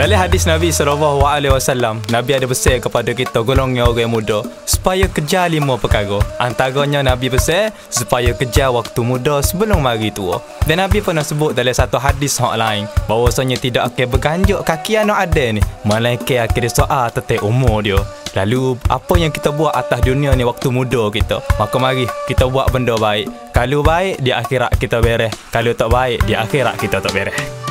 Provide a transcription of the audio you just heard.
Dalam hadis Nabi SAW, Nabi ada pesan kepada kita golongan orang muda supaya kejar lima perkara. Antaranya Nabi pesan supaya kejar waktu muda sebelum mari tua. Dan Nabi pernah sebut dalam satu hadis hak lain bahawasanya tidak akan berganjuk kaki anak ada ni. melainkan akan soal ah, tentang umur dia. Lalu apa yang kita buat atas dunia ni waktu muda kita Maka mari kita buat benda baik Kalau baik di akhirat kita bereh Kalau tak baik di akhirat kita tak bereh